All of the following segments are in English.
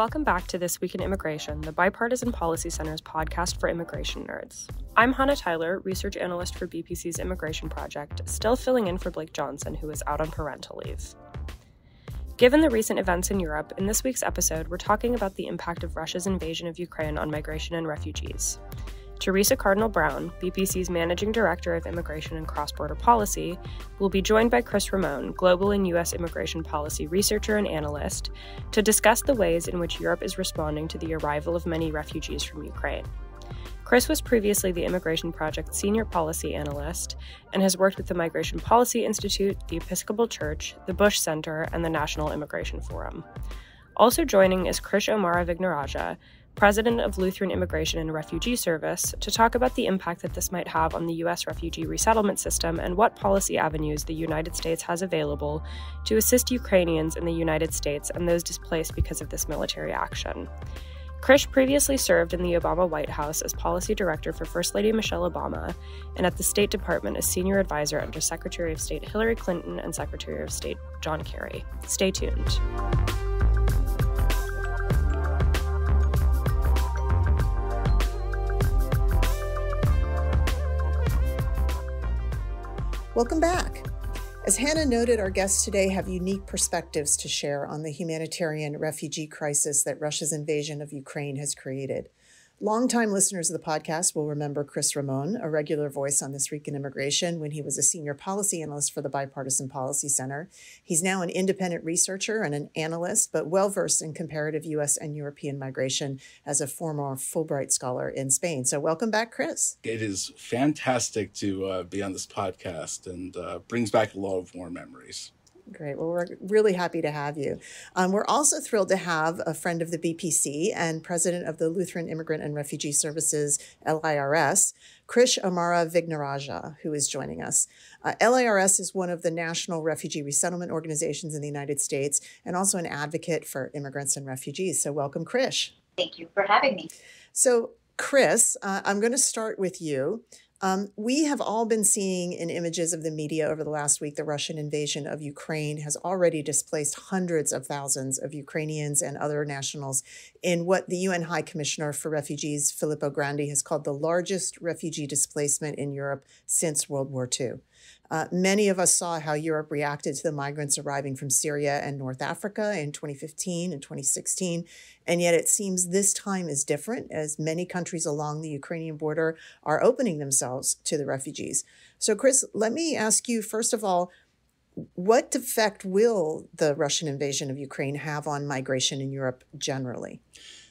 Welcome back to This Week in Immigration, the Bipartisan Policy Center's podcast for immigration nerds. I'm Hannah Tyler, research analyst for BPC's Immigration Project, still filling in for Blake Johnson, who is out on parental leave. Given the recent events in Europe, in this week's episode, we're talking about the impact of Russia's invasion of Ukraine on migration and refugees. Theresa Cardinal Brown, BPC's Managing Director of Immigration and Cross Border Policy, will be joined by Cris Ramon, Global and U.S. Immigration Policy Researcher and Analyst, to discuss the ways in which Europe is responding to the arrival of many refugees from Ukraine. Cris was previously the Immigration Project Senior Policy Analyst and has worked with the Migration Policy Institute, the Episcopal Church, the Bush Center, and the National Immigration Forum. Also joining is Krish O'Mara Vignarajah, president of Lutheran Immigration and Refugee Service, to talk about the impact that this might have on the U.S. refugee resettlement system and what policy avenues the United States has available to assist Ukrainians in the United States and those displaced because of this military action. Krish previously served in the Obama White House as policy director for First Lady Michelle Obama and at the State Department as senior advisor under Secretary of State Hillary Clinton and Secretary of State John Kerry. Stay tuned. Welcome back. As Hannah noted, our guests today have unique perspectives to share on the humanitarian refugee crisis that Russia's invasion of Ukraine has created. Longtime listeners of the podcast will remember Cris Ramon, a regular voice on This Week in Immigration, when he was a senior policy analyst for the Bipartisan Policy Center. He's now an independent researcher and an analyst, but well versed in comparative U.S. and European migration as a former Fulbright scholar in Spain. So, welcome back, Cris. It is fantastic to uh, be on this podcast and uh, brings back a lot of warm memories. Great. Well, we're really happy to have you. Um, we're also thrilled to have a friend of the BPC and president of the Lutheran Immigrant and Refugee Services, LIRS, Krish O'Mara Vignarajah, who is joining us. Uh, LIRS is one of the national refugee resettlement organizations in the United States and also an advocate for immigrants and refugees. So, welcome, Krish. Thank you for having me. So, Cris, uh, I'm going to start with you. Um, we have all been seeing in images of the media over the last week the Russian invasion of Ukraine has already displaced hundreds of thousands of Ukrainians and other nationals in what the UN High Commissioner for Refugees, Filippo Grandi, has called the largest refugee displacement in Europe since World War II. Uh, many of us saw how Europe reacted to the migrants arriving from Syria and North Africa in 2015 and 2016. And yet it seems this time is different as many countries along the Ukrainian border are opening themselves to the refugees. So, Cris, let me ask you first of all, what effect will the Russian invasion of Ukraine have on migration in Europe generally?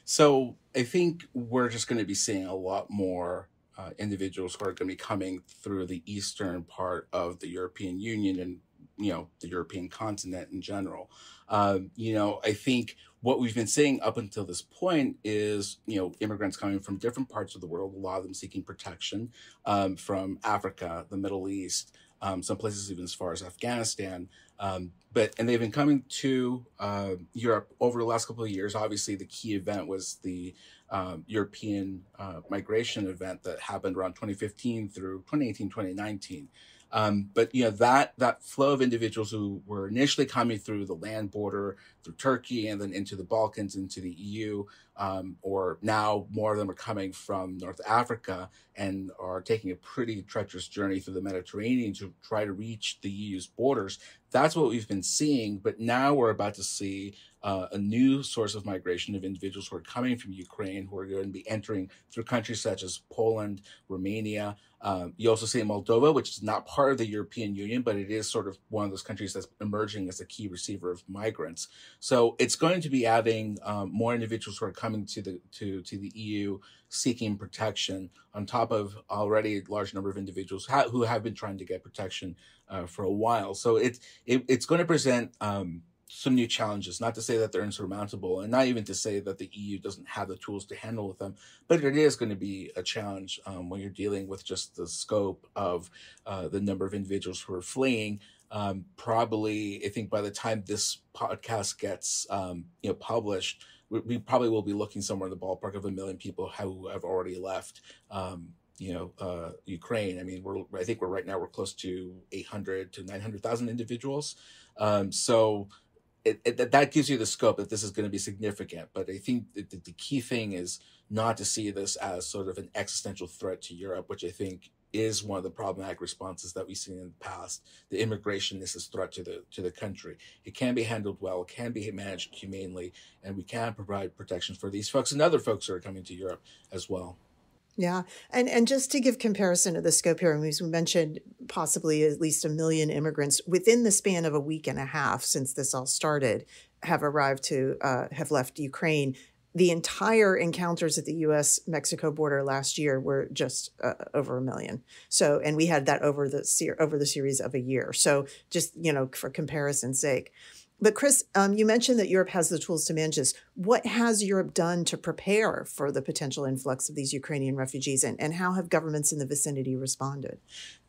So, I think we're just going to be seeing a lot more uh, individuals who are going to be coming through the eastern part of the European Union and you know the European continent in general. Um, you know, I think what we've been seeing up until this point is you know immigrants coming from different parts of the world, a lot of them seeking protection um, from Africa, the Middle East, um, some places even as far as Afghanistan. Um, but and they've been coming to uh, Europe over the last couple of years. Obviously, the key event was the um, European uh, migration event that happened around 2015 through 2018, 2019. Um, but you know that that flow of individuals who were initially coming through the land border through Turkey and then into the Balkans into the EU, um, or now more of them are coming from North Africa and are taking a pretty treacherous journey through the Mediterranean to try to reach the EU's borders. That's what we've been seeing, but now we're about to see uh, a new source of migration of individuals who are coming from Ukraine, who are going to be entering through countries such as Poland, Romania. Um, you also see Moldova, which is not part of the European Union, but it is sort of one of those countries that's emerging as a key receiver of migrants. So it's going to be adding um, more individuals who are coming to the to to the EU seeking protection, on top of already a large number of individuals who have been trying to get protection uh, for a while. So it's it, it's going to present. Um, some new challenges. Not to say that they're insurmountable, and not even to say that the EU doesn't have the tools to handle with them, but it is going to be a challenge um, when you're dealing with just the scope of uh, the number of individuals who are fleeing. Um, probably, I think by the time this podcast gets um, you know published, we, we, probably will be looking somewhere in the ballpark of a million people who have already left. Um, you know, uh, Ukraine. I mean, we're I think we're right now we're close to 800 to 900,000 individuals. Um, so it, it, that gives you the scope that this is going to be significant. But I think the, the key thing is not to see this as sort of an existential threat to Europe, which I think is one of the problematic responses that we've seen in the past. The immigration is a threat to the to the country. It can be handled well, it can be managed humanely, and we can provide protection for these folks and other folks who are coming to Europe as well. Yeah, and and just to give comparison to the scope here, we mentioned possibly at least a million immigrants within the span of a week and a half since this all started have arrived to uh, have left Ukraine the entire encounters at the U.S. Mexico border last year were just uh, over a million. So, and we had that over the over the series of a year. So, just you know, for comparison's sake. But Cris, um, you mentioned that Europe has the tools to manage this. What has Europe done to prepare for the potential influx of these Ukrainian refugees, and, and how have governments in the vicinity responded?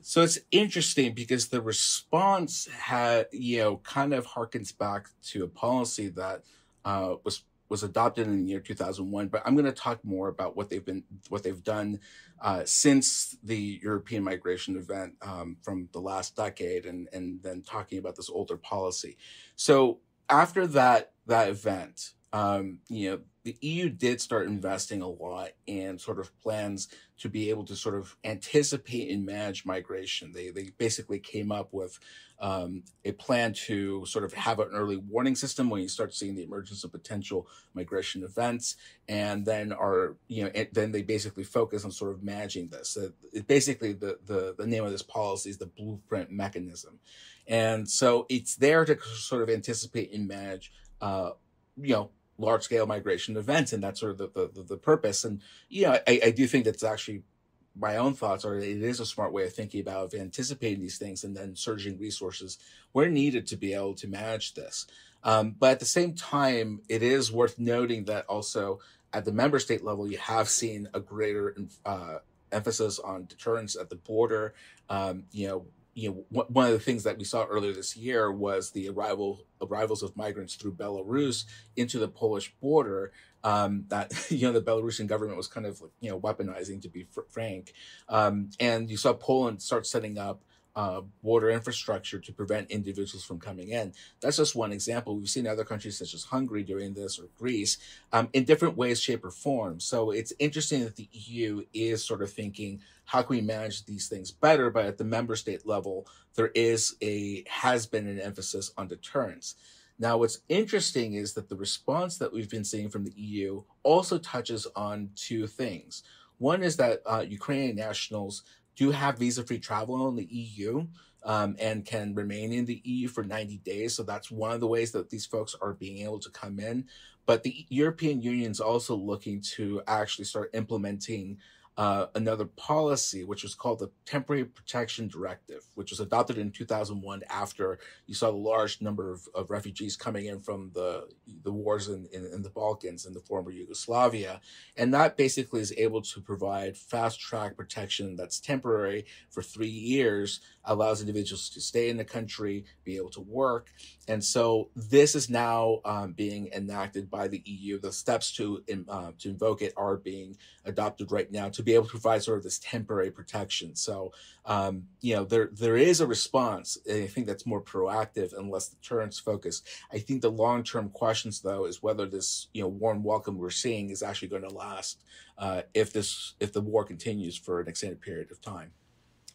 So it's interesting because the response had, you know, kind of harkens back to a policy that uh, was was adopted in the year 2001 but i'm going to talk more about what they've been what they've done uh, since the european migration event um, from the last decade and and then talking about this older policy. So after that that event um, you know the EU did start investing a lot in sort of plans to be able to sort of anticipate and manage migration. They they basically came up with um, a plan to sort of have an early warning system when you start seeing the emergence of potential migration events, and then are you know then they basically focus on sort of managing this. Uh, it basically the the the name of this policy is the blueprint mechanism, and so it's there to sort of anticipate and manage. Uh, you know large scale migration events, and that's sort of the, the, the purpose. And you know, I, I do think that's actually my own thoughts are it is a smart way of thinking about anticipating these things and then surging resources where needed to be able to manage this. Um, but at the same time, it is worth noting that also at the member state level, you have seen a greater uh, emphasis on deterrence at the border. Um, you know, you know, one of the things that we saw earlier this year was the arrival arrivals of migrants through Belarus into the Polish border. Um, that you know the Belarusian government was kind of you know weaponizing, to be fr- frank, um, and you saw Poland start setting up uh, border infrastructure to prevent individuals from coming in. That's just one example. We've seen other countries such as Hungary doing this or Greece um, in different ways, shape, or form. So it's interesting that the EU is sort of thinking, how can we manage these things better? But at the member state level, there is a has been an emphasis on deterrence. Now, what's interesting is that the response that we've been seeing from the EU also touches on two things. One is that uh, Ukrainian nationals do have visa free travel in the EU um, and can remain in the EU for 90 days. So that's one of the ways that these folks are being able to come in. But the European Union is also looking to actually start implementing uh, another policy, which was called the Temporary Protection Directive, which was adopted in 2001 after you saw the large number of, of refugees coming in from the, the wars in, in, in, the Balkans and the former Yugoslavia. And that basically is able to provide fast track protection that's temporary for three years, allows individuals to stay in the country, be able to work. And so this is now um, being enacted by the EU. The steps to, uh, to invoke it are being adopted right now to be able to provide sort of this temporary protection. So, um, you know, there there is a response. I think that's more proactive and less deterrence focused. I think the long term questions though is whether this you know warm welcome we're seeing is actually going to last uh, if this if the war continues for an extended period of time.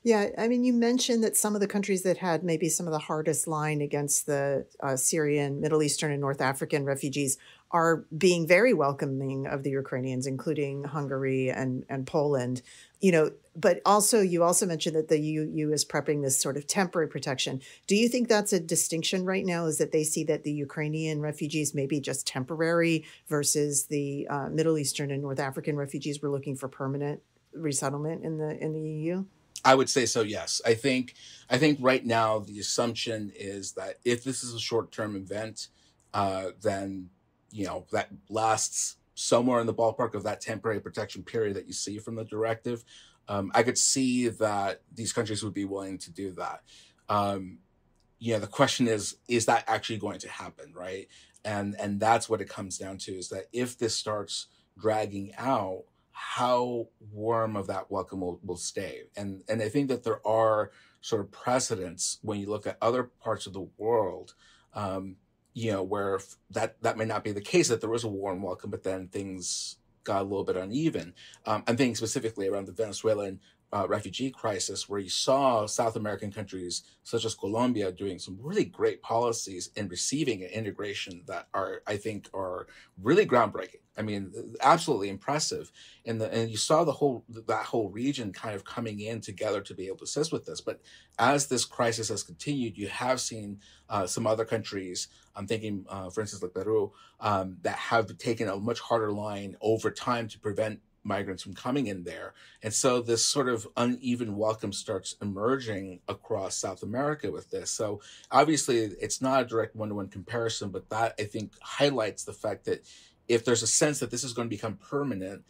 Yeah, I mean, you mentioned that some of the countries that had maybe some of the hardest line against the uh, Syrian, Middle Eastern, and North African refugees are being very welcoming of the Ukrainians, including Hungary and, and Poland. You know, but also you also mentioned that the EU is prepping this sort of temporary protection. Do you think that's a distinction right now? Is that they see that the Ukrainian refugees may be just temporary versus the uh, Middle Eastern and North African refugees were looking for permanent resettlement in the in the EU? I would say so. Yes, I think I think right now the assumption is that if this is a short term event, uh, then you know that lasts somewhere in the ballpark of that temporary protection period that you see from the directive. Um, I could see that these countries would be willing to do that. Um, know, the question is, is that actually going to happen, right? And and that's what it comes down to is that if this starts dragging out, how warm of that welcome will, will stay. And and I think that there are sort of precedents when you look at other parts of the world. Um, you know, where that that may not be the case, that there was a warm welcome, but then things got a little bit uneven. Um, I'm thinking specifically around the Venezuelan uh, refugee crisis, where you saw South American countries such as Colombia doing some really great policies in receiving and integration that are, I think, are really groundbreaking. I mean, absolutely impressive. And the and you saw the whole that whole region kind of coming in together to be able to assist with this. But as this crisis has continued, you have seen uh, some other countries. I'm thinking, uh, for instance, like Peru, um, that have taken a much harder line over time to prevent migrants from coming in there. And so this sort of uneven welcome starts emerging across South America with this. So obviously, it's not a direct one to one comparison, but that I think highlights the fact that if there's a sense that this is going to become permanent,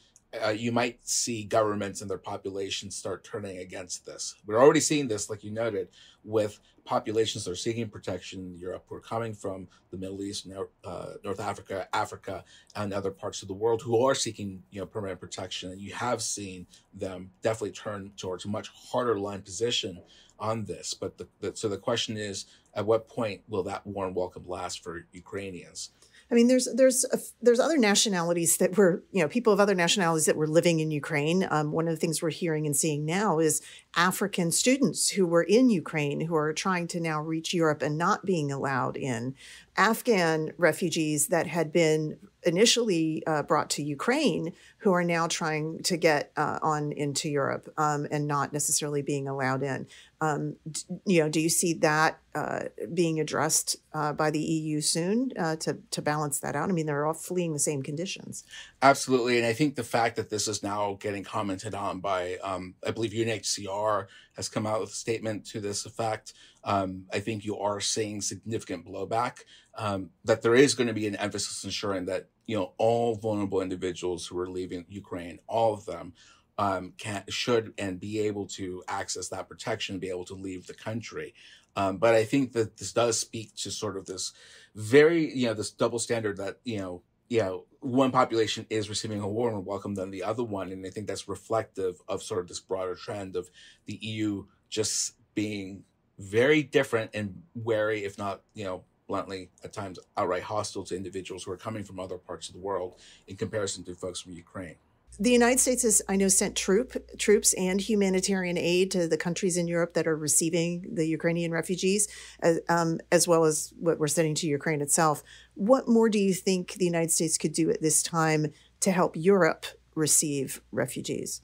uh, you might see governments and their populations start turning against this. We're already seeing this, like you noted, with populations that are seeking protection in Europe who are coming from the Middle East, uh, North Africa, Africa, and other parts of the world who are seeking you know permanent protection. And you have seen them definitely turn towards a much harder line position on this. But the, the, so the question is, at what point will that warm welcome last for Ukrainians? I mean, there's there's a, there's other nationalities that were you know people of other nationalities that were living in Ukraine. Um, one of the things we're hearing and seeing now is African students who were in Ukraine who are trying to now reach Europe and not being allowed in. Afghan refugees that had been initially uh, brought to Ukraine who are now trying to get uh, on into Europe um, and not necessarily being allowed in. Um, d- you know, do you see that uh, being addressed uh, by the EU soon uh, to to balance that out? I mean, they're all fleeing the same conditions. Absolutely, and I think the fact that this is now getting commented on by, um, I believe UNHCR has come out with a statement to this effect. Um, I think you are seeing significant blowback. Um, that there is going to be an emphasis ensuring that you know all vulnerable individuals who are leaving Ukraine, all of them, um, can should and be able to access that protection, be able to leave the country. Um, but I think that this does speak to sort of this very, you know, this double standard that you know, you know, one population is receiving a warmer welcome than the other one, and I think that's reflective of sort of this broader trend of the EU just being very different and wary, if not, you know, bluntly at times outright hostile to individuals who are coming from other parts of the world in comparison to folks from Ukraine the United States has, I know, sent troop troops and humanitarian aid to the countries in Europe that are receiving the Ukrainian refugees, as, um, as well as what we're sending to Ukraine itself. What more do you think the United States could do at this time to help Europe receive refugees?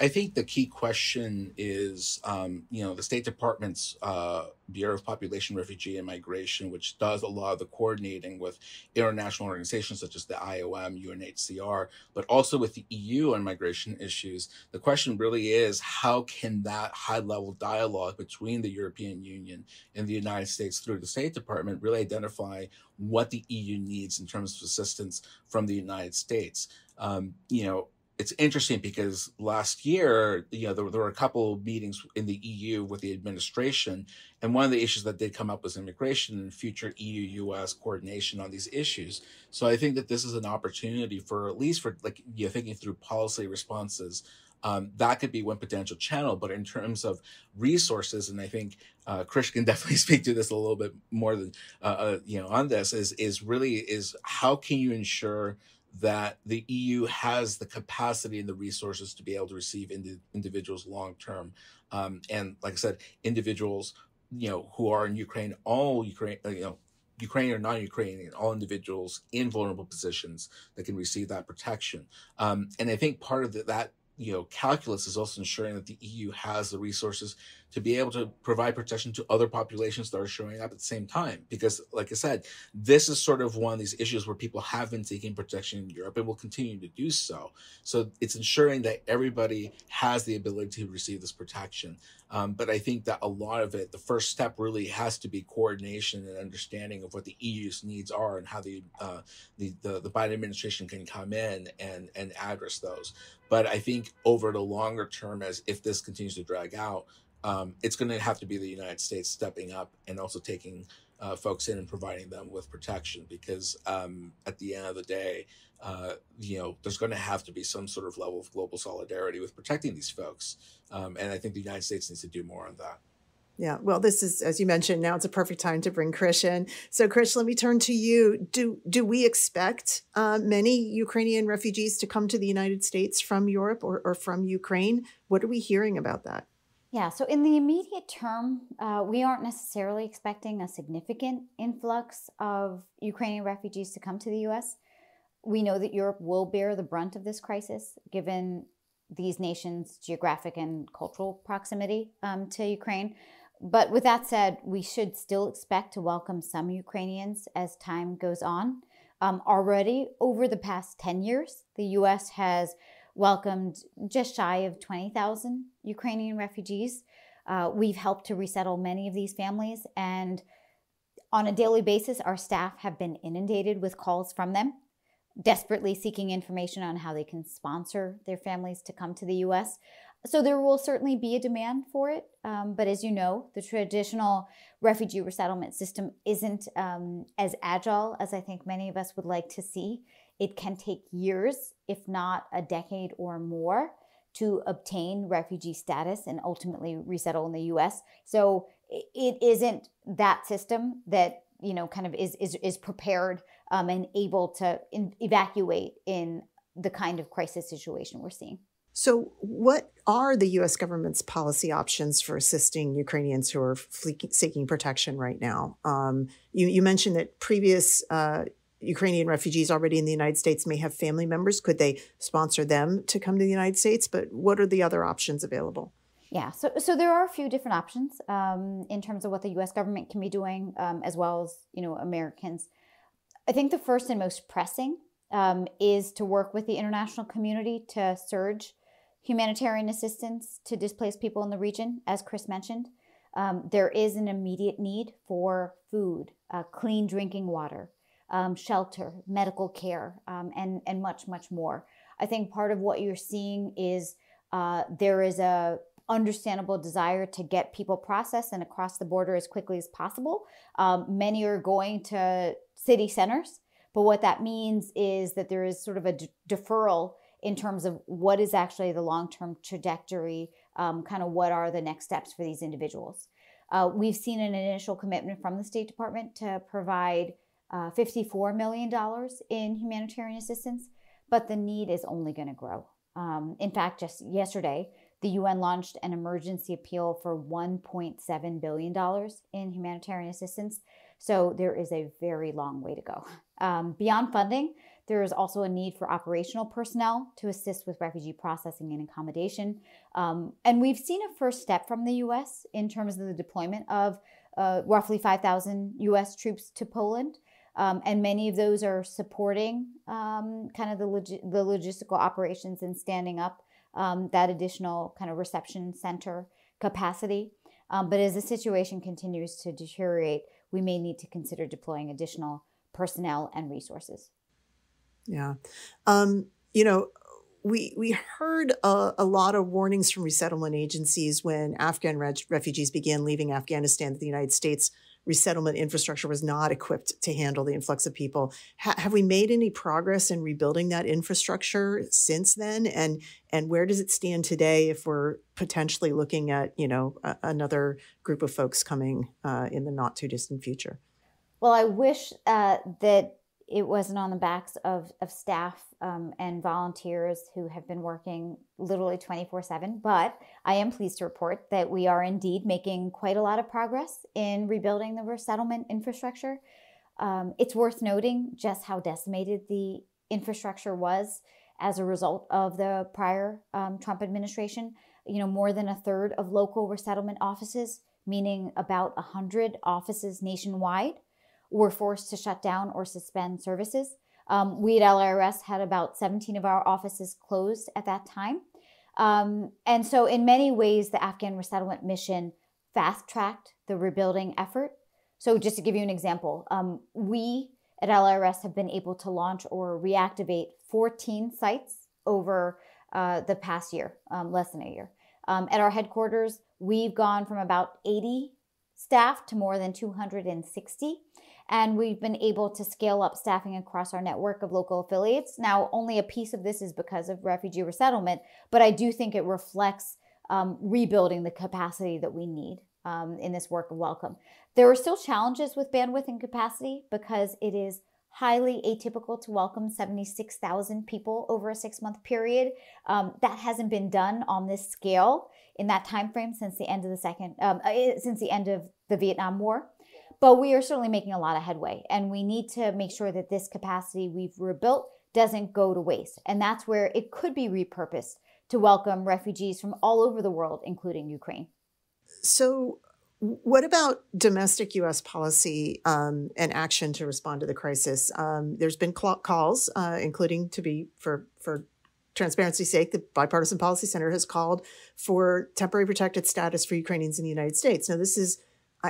I, think the key question is, um, you know, the State Department's uh, Bureau of Population, Refugee, and Migration, which does a lot of the coordinating with international organizations such as the IOM, UNHCR, but also with the EU on migration issues. The question really is how can that high level dialogue between the European Union and the United States through the State Department really identify what the EU needs in terms of assistance from the United States? Um, you know, it's interesting because last year, you know, there, there, were a couple of meetings in the EU with the administration, and one of the issues that did come up was immigration and future EU-US coordination on these issues. So I think that this is an opportunity for at least for like you know, thinking through policy responses. Um, that could be one potential channel, but in terms of resources, and I think uh, Chris can definitely speak to this a little bit more than uh, uh, you know on this is is really is how can you ensure that the EU has the capacity and the resources to be able to receive indi- individuals long term. Um, and like I said, individuals, you know, who are in Ukraine, all Ukraine, uh, you know, Ukrainian or non-Ukrainian, all individuals in vulnerable positions that can receive that protection. Um, and I think part of the, that you know calculus is also ensuring that the EU has the resources to be able to provide protection to other populations that are showing up at the same time. Because, like I said, this is sort of one of these issues where people have been seeking protection in Europe and will continue to do so. So it's ensuring that everybody has the ability to receive this protection. Um, but I think that a lot of it, the first step really has to be coordination and understanding of what the EU's needs are and how the uh, the, the, the Biden administration can come in and and address those. But I think over the longer term, as if this continues to drag out, um, it's going to have to be the United States stepping up and also taking uh, folks in and providing them with protection because um, at the end of the day, uh, you know, there's going to have to be some sort of level of global solidarity with protecting these folks. Um, and I think the United States needs to do more on that. Yeah, well, this is, as you mentioned, now it's a perfect time to bring Krish in. So, Krish, let me turn to you. Do do we expect uh, many Ukrainian refugees to come to the United States from Europe or, or from Ukraine? What are we hearing about that? Yeah, so in the immediate term, uh, we aren't necessarily expecting a significant influx of Ukrainian refugees to come to the US. We know that Europe will bear the brunt of this crisis, given these nations' geographic and cultural proximity um, to Ukraine. But with that said, we should still expect to welcome some Ukrainians as time goes on. Um, already, over the past 10 years, the US has welcomed just shy of 20,000 Ukrainian refugees. Uh, we've helped to resettle many of these families, and on a daily basis, our staff have been inundated with calls from them, desperately seeking information on how they can sponsor their families to come to the US. So there will certainly be a demand for it. Um, but as you know, the traditional refugee resettlement system isn't um, as agile as I think many of us would like to see. It can take years, if not a decade or more, to obtain refugee status and ultimately resettle in the US. So it isn't that system that you know kind of is is, is prepared um, and able to in, evacuate in the kind of crisis situation we're seeing. So, what are the U.S. government's policy options for assisting Ukrainians who are seeking protection right now? Um, you, you, mentioned that previous uh, Ukrainian refugees already in the United States may have family members. Could they sponsor them to come to the United States? But what are the other options available? Yeah, so so there are a few different options um, in terms of what the U.S. government can be doing, um, as well as you know Americans. I think the first and most pressing um, is to work with the international community to surge humanitarian assistance to displaced people in the region, as Cris mentioned. Um, there is an immediate need for food, uh, clean drinking water, um, shelter, medical care, um, and, and much, much more. I think part of what you're seeing is uh, there is a understandable desire to get people processed and across the border as quickly as possible. Um, many are going to city centers, but what that means is that there is sort of a d- deferral in terms of what is actually the long term trajectory, um, kind of what are the next steps for these individuals. Uh, we've seen an initial commitment from the State Department to provide uh, $54 million in humanitarian assistance, but the need is only going to grow. Um, in fact, just yesterday, the UN launched an emergency appeal for $1.7 billion in humanitarian assistance. So there is a very long way to go. Um, beyond funding, there is also a need for operational personnel to assist with refugee processing and accommodation. Um, and we've seen a first step from the US in terms of the deployment of uh, roughly 5,000 US troops to Poland. Um, and many of those are supporting um, kind of the, log- the logistical operations and standing up um, that additional kind of reception center capacity. Um, but as the situation continues to deteriorate, we may need to consider deploying additional personnel and resources. Yeah. Um, you know, we we heard a, a, lot of warnings from resettlement agencies when Afghan refugees began leaving Afghanistan that the United States resettlement infrastructure was not equipped to handle the influx of people. Ha- have we made any progress in rebuilding that infrastructure since then? And and where does it stand today if we're potentially looking at you know a, another group of folks coming uh, in the not too distant future? Well, I wish uh, that it wasn't on the backs of, of staff um, and volunteers who have been working literally 24 7. But I am pleased to report that we are indeed making quite a lot of progress in rebuilding the resettlement infrastructure. Um, it's worth noting just how decimated the infrastructure was as a result of the prior um, Trump administration. You know, more than a third of local resettlement offices, meaning about 100 offices nationwide, were forced to shut down or suspend services. Um, we at LIRS had about 17 of our offices closed at that time. Um, and so, in many ways, the Afghan resettlement mission fast tracked the rebuilding effort. So, just to give you an example, um, we at LIRS have been able to launch or reactivate 14 sites over uh, the past year, um, less than a year. Um, at our headquarters, we've gone from about 80 staff to more than 260. And we've been able to scale up staffing across our network of local affiliates. Now, only a piece of this is because of refugee resettlement, but I do think it reflects um, rebuilding the capacity that we need um, in this work of welcome. There are still challenges with bandwidth and capacity because it is highly atypical to welcome 76,000 people over a six month period. Um, that hasn't been done on this scale in that time frame since the end of the second, um, uh, since the end of the Vietnam War. But we are certainly making a lot of headway, and we need to make sure that this capacity we've rebuilt doesn't go to waste. And that's where it could be repurposed to welcome refugees from all over the world, including Ukraine. So, what about domestic U.S. policy um, and action to respond to the crisis? Um, there's been calls, uh, including to be for for transparency's sake, the Bipartisan Policy Center has called for temporary protected status for Ukrainians in the United States. Now, this is,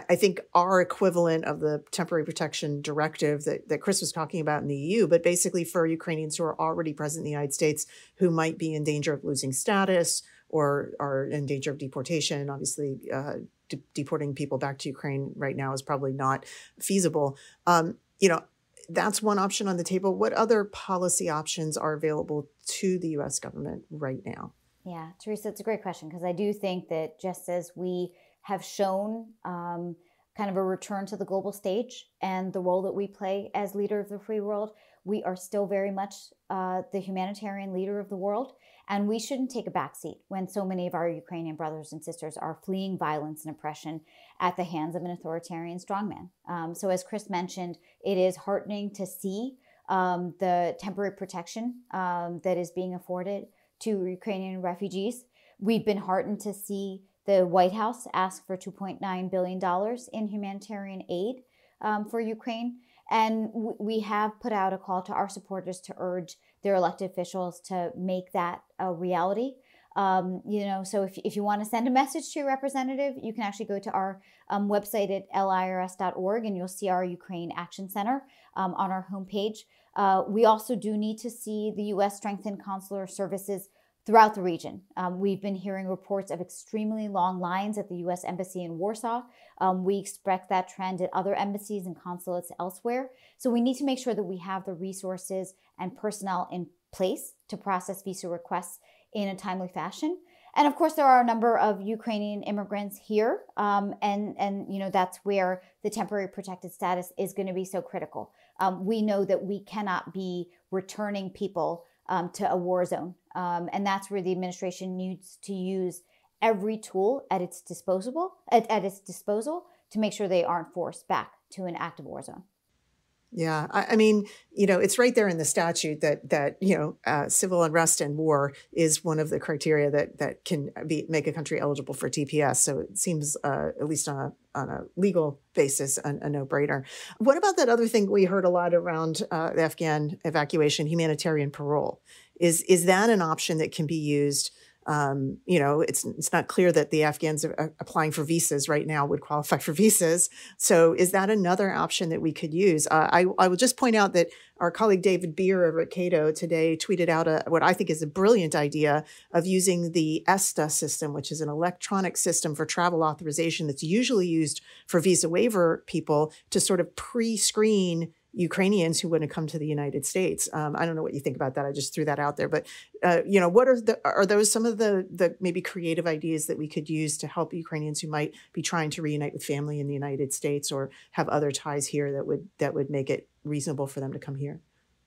I, think, our equivalent of the temporary protection directive that, that Cris was talking about in the EU, but basically for Ukrainians who are already present in the United States who might be in danger of losing status or are in danger of deportation. Obviously, uh, de- deporting people back to Ukraine right now is probably not feasible. Um, you know, that's one option on the table. What other policy options are available to the US government right now? Yeah, Theresa, it's a great question because I do think that just as we have shown um, kind of a return to the global stage and the role that we play as leader of the free world, we are still very much uh, the humanitarian leader of the world. And we shouldn't take a backseat when so many of our Ukrainian brothers and sisters are fleeing violence and oppression at the hands of an authoritarian strongman. Um, so, as Cris mentioned, it is heartening to see um, the temporary protection um, that is being afforded to Ukrainian refugees. We've been heartened to see the White House asked for $2.9 billion in humanitarian aid um, for Ukraine. And we have put out a call to our supporters to urge their elected officials to make that a reality. Um, you know, so if, if you want to send a message to your representative, you can actually go to our um, website at lirs.org and you'll see our Ukraine Action Center um, on our homepage. Uh, we also do need to see the U.S. strengthen consular services throughout the region. Um, we've been hearing reports of extremely long lines at the U.S. Embassy in Warsaw. Um, we expect that trend at other embassies and consulates elsewhere. So we need to make sure that we have the resources and personnel in place to process visa requests in a timely fashion. And of course, there are a number of Ukrainian immigrants here, um, and and you know that's where the temporary protected status is going to be so critical. Um, we know that we cannot be returning people um, to a war zone, um, and that's where the administration needs to use every tool at its disposal at, at its disposal to make sure they aren't forced back to an active war zone. Yeah, I, I, mean, you know, it's right there in the statute that that you know, uh, civil unrest and war is one of the criteria that that can be make a country eligible for TPS. So it seems, uh, at least on a on a legal basis, a, a no brainer. What about that other thing we heard a lot around uh, the Afghan evacuation, humanitarian parole? Is is that an option that can be used? Um, you know, it's it's not clear that the Afghans applying for visas right now would qualify for visas. So, is that another option that we could use? Uh, I I will just point out that our colleague David Bier over at Cato today tweeted out a, what I think is a brilliant idea of using the ESTA system, which is an electronic system for travel authorization that's usually used for visa waiver people to sort of pre-screen Ukrainians who wouldn't come to the United States. Um, I don't know what you think about that. I just threw that out there. But uh, you know, what are the are those some of the the maybe creative ideas that we could use to help Ukrainians who might be trying to reunite with family in the United States or have other ties here that would that would make it reasonable for them to come here?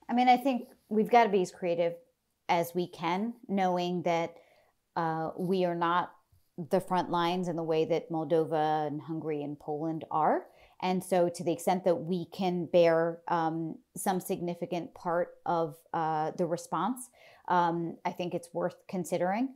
I mean, I think we've got to be as creative as we can, knowing that uh, we are not the front lines in the way that Moldova and Hungary and Poland are. And so, to the extent that we can bear um, some significant part of uh, the response, um, I think it's worth considering.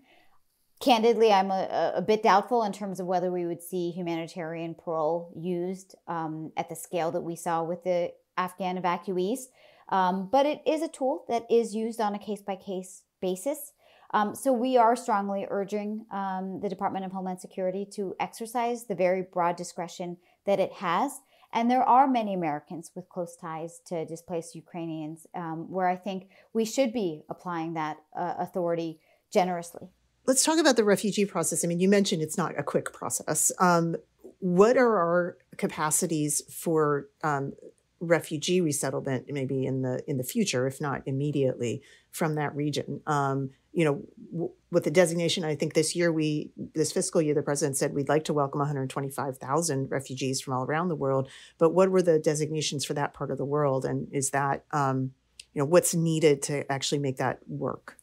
Candidly, I'm a, a, bit doubtful in terms of whether we would see humanitarian parole used um, at the scale that we saw with the Afghan evacuees. Um, but it is a tool that is used on a case by case basis. Um, so we are strongly urging um, the Department of Homeland Security to exercise the very broad discretion that it has. And there are many Americans with close ties to displaced Ukrainians um, where I think we should be applying that uh, authority generously. Let's talk about the refugee process. I mean, you mentioned it's not a quick process. Um, what are our capacities for um, refugee resettlement maybe in the in the future, if not immediately, from that region. Um, you know, w- with the designation, I think this year we this fiscal year the president said we'd like to welcome 125,000 refugees from all around the world. But what were the designations for that part of the world, and is that um, you know what's needed to actually make that work?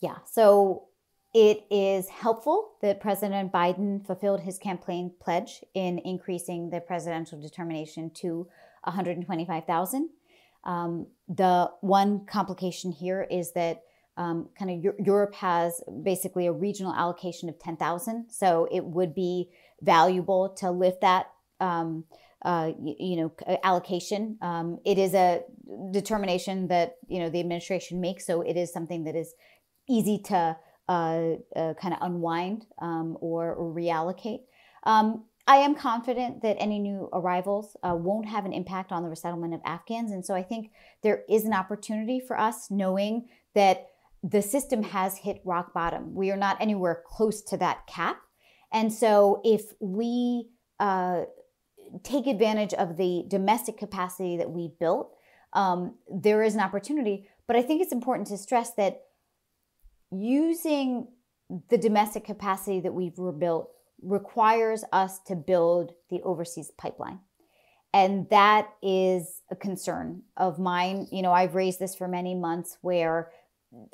Yeah. So it is helpful that President Biden fulfilled his campaign pledge in increasing the presidential determination to 125,000. Um, the one complication here is that um, kind of Europe has basically a regional allocation of 10,000. So it would be valuable to lift that, um, uh, you, know, allocation. Um, it is a determination that, you know, the administration makes. So it is something that is easy to uh, uh, kind of unwind um, or, or, reallocate. I am confident that any new arrivals uh, won't have an impact on the resettlement of Afghans. And so I think there is an opportunity for us knowing that the system has hit rock bottom. We are not anywhere close to that cap. And so if we uh, take advantage of the domestic capacity that we built, um, there is an opportunity. But I think it's important to stress that using the domestic capacity that we've rebuilt requires us to build the overseas pipeline. And that is a concern of mine. You know, I've raised this for many months where,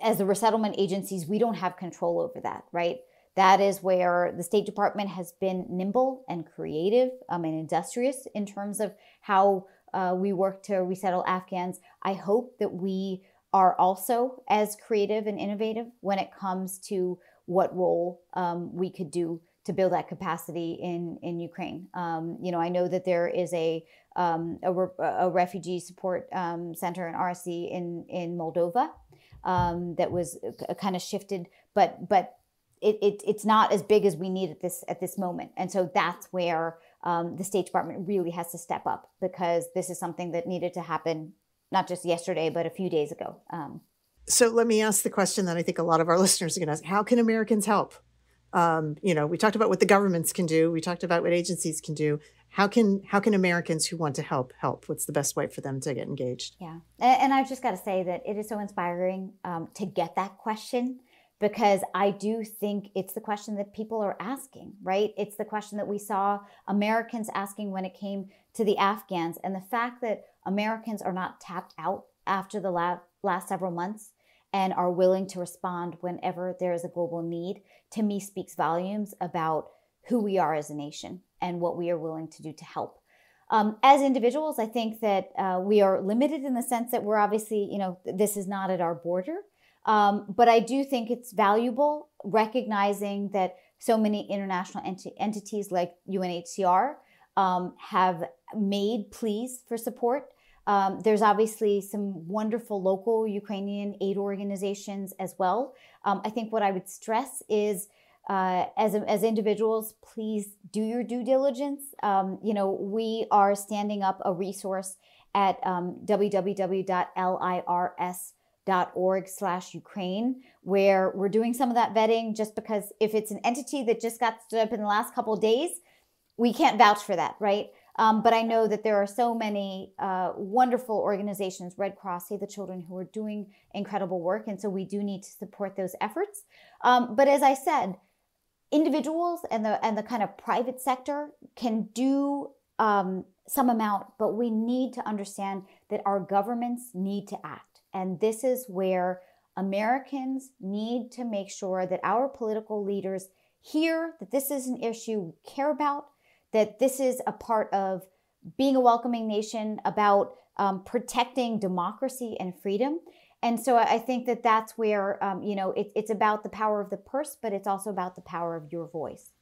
as the resettlement agencies, we don't have control over that, right? That is where the State Department has been nimble and creative um, and industrious in terms of how uh, we work to resettle Afghans. I hope that we are also as creative and innovative when it comes to what role um, we could do to build that capacity in in Ukraine. Um, you know, I know that there is a um, a, a, refugee support um, center in RSC in in Moldova um, that was uh, kind of shifted, but but it, it, it's not as big as we need at this at this moment, and so that's where um, the State Department really has to step up because this is something that needed to happen not just yesterday, but a few days ago. Um, so let me ask the question that I think a lot of our listeners are going to ask: How can Americans help? Um, you know, we talked about what the governments can do. We talked about what agencies can do. How can how can Americans who want to help help? What's the best way for them to get engaged? Yeah, and, I've just got to say that it is so inspiring um, to get that question because I do think it's the question that people are asking, right? It's the question that we saw Americans asking when it came to the Afghans, and the fact that Americans are not tapped out after the last, last several months and are willing to respond whenever there is a global need, to me speaks volumes about who we are as a nation and what we are willing to do to help. Um, as individuals, I think that uh, we are limited in the sense that we're obviously, you know, this is not at our border. Um, but I do think it's valuable recognizing that so many international ent- entities like UNHCR um, have made pleas for support um, there's obviously some wonderful local Ukrainian aid organizations as well. Um, I think what I would stress is uh, as, as individuals, please do your due diligence. Um, you know, we are standing up a resource at um, www.lirs.org slash Ukraine, where we're doing some of that vetting just because if it's an entity that just got stood up in the last couple days, we can't vouch for that, right? Um, but I know that there are so many uh, wonderful organizations, Red Cross, Save the Children, who are doing incredible work. And so we do need to support those efforts. Um, but as I said, individuals and the and the kind of private sector can do um, some amount, but we need to understand that our governments need to act. And this is where Americans need to make sure that our political leaders hear that this is an issue we care about that this is a part of being a welcoming nation, about um, protecting democracy and freedom. And so I think that that's where, um, you know, it, it's about the power of the purse, but it's also about the power of your voice.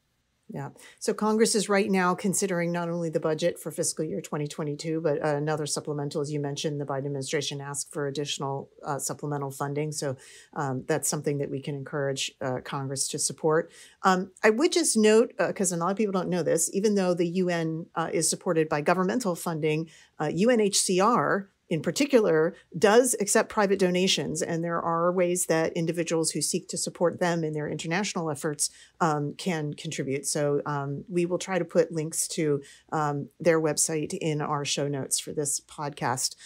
Yeah. So Congress is right now considering not only the budget for fiscal year 2022, but uh, another supplemental, as you mentioned, the Biden administration asked for additional uh, supplemental funding. So um, that's something that we can encourage uh, Congress to support. Um, I would just note, because uh, a lot of people don't know this, even though the UN uh, is supported by governmental funding, UNHCR uh, in particular, does accept private donations, and there are ways that individuals who seek to support them in their international efforts um, can contribute. So um, we will try to put links to um, their website in our show notes for this podcast.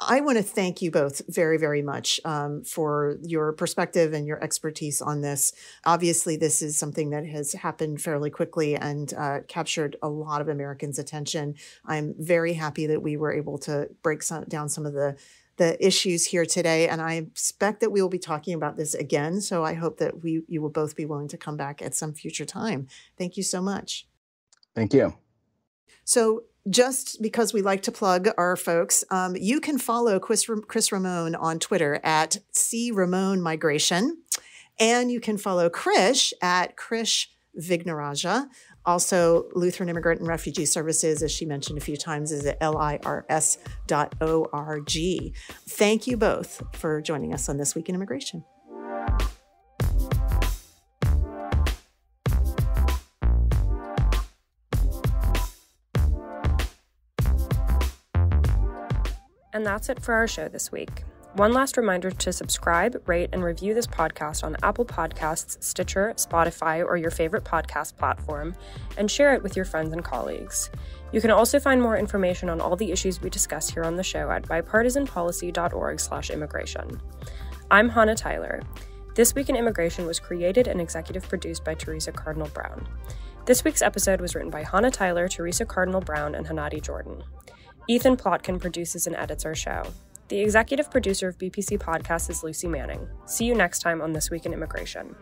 I want to thank you both very, very much um, for your perspective and your expertise on this. Obviously, this is something that has happened fairly quickly and uh, captured a lot of Americans' attention. I'm very happy that we were able to break some, down some of the the issues here today, and I expect that we will be talking about this again. So I hope that we you will both be willing to come back at some future time. Thank you so much. Thank you. So just because we like to plug our folks, um, you can follow Cris, Cris Ramon on Twitter at C Ramon Migration. And you can follow Krish at Krish Vignarajah. Also, Lutheran Immigrant and Refugee Services, as she mentioned a few times, is at lirs.org. Thank you both for joining us on This Week in Immigration. And that's it for our show this week. One last reminder to subscribe, rate, and review this podcast on Apple Podcasts, Stitcher, Spotify, or your favorite podcast platform, and share it with your friends and colleagues. You can also find more information on all the issues we discuss here on the show at bipartisanpolicy.org/immigration. I'm Hannah Tyler. This Week in Immigration was created and executive produced by Theresa Cardinal Brown. This week's episode was written by Hannah Tyler, Theresa Cardinal Brown, and Hanadi Jordan. Ethan Plotkin produces and edits our show. The executive producer of BPC Podcast is Lucy Manning. See you next time on This Week in Immigration.